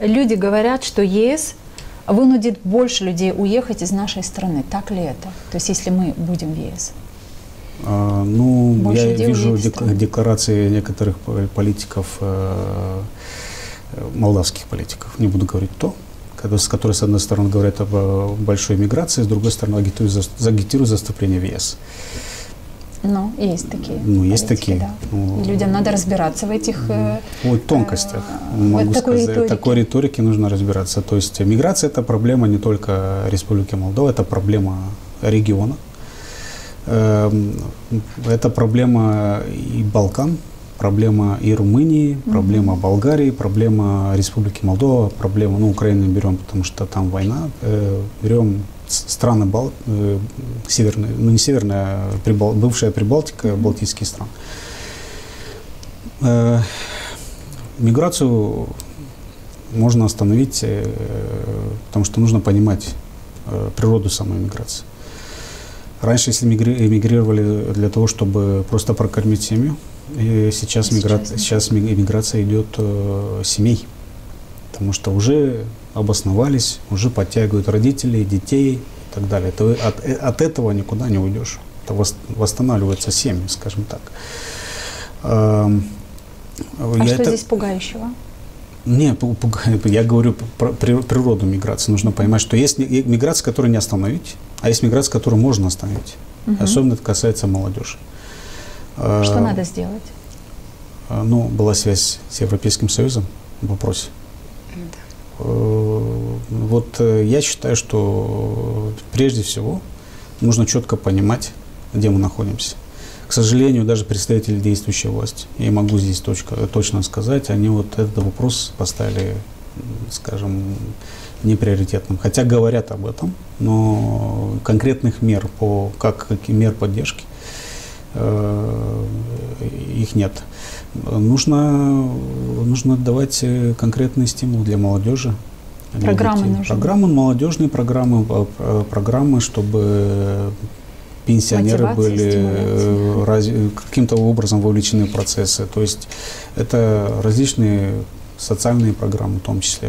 Люди говорят, что ЕС вынудит больше людей уехать из нашей страны. Так ли это? То есть если мы будем в ЕС? А, ну, Больше я вижу дек- декларации некоторых по- политиков, э, э, молдавских политиков, не буду говорить кто, когда- с которые, с одной стороны, говорят об большой миграции, с другой стороны, агитируют за- агитируют за вступление в ЕС. Ну, есть такие. Ну, есть политики, такие. да. Ну, людям надо разбираться в этих... э, О тонкостях, э, могу вот такой сказать, риторике. такой риторике нужно разбираться. То есть э, миграция – это проблема не только Республики Молдова, это проблема региона. Эм, Это проблема и Балкан, проблема и Румынии, проблема Болгарии, проблема Республики Молдова, проблема, ну, Украины берем, потому что там война, э, берем страны Бал, э, северные, ну не северная, а Прибал- бывшая Прибалтика, балтийские страны. Э, Миграцию можно остановить, э, потому что нужно понимать э, природу самой миграции. Раньше, если мигри- эмигрировали для того, чтобы просто прокормить семью, и сейчас, А мигра- сейчас сейчас миграция идет э, семей, потому что уже обосновались, уже подтягивают родителей, детей и так далее. Это от, э, от этого никуда не уйдешь. Это вос- восстанавливаются семьи, скажем так. Эм, А я что это- здесь пугающего? не, я говорю про при- природу миграции. Нужно понимать, что есть ми- миграция, которую не остановить, а есть миграция, которую можно остановить. Мгм. Особенно это касается молодежи. Что Э, надо сделать? э, Ну, была связь с Европейским Союзом в вопросе. Э, Вот э, я считаю, что прежде всего нужно четко понимать, где мы находимся. К сожалению, даже представители действующей власти, я могу здесь точка, точно сказать, они вот этот вопрос поставили, скажем, неприоритетным. Хотя говорят об этом, но конкретных мер по как какие мер поддержки э, их нет. Нужно, нужно давать э, конкретный стимул для молодежи. Программы нужны. Программы, молодежные программы, э, про- программы, чтобы пенсионеры Мотивация, были э, раз- каким-то образом вовлечены в процессы. То есть это различные социальные программы в том числе.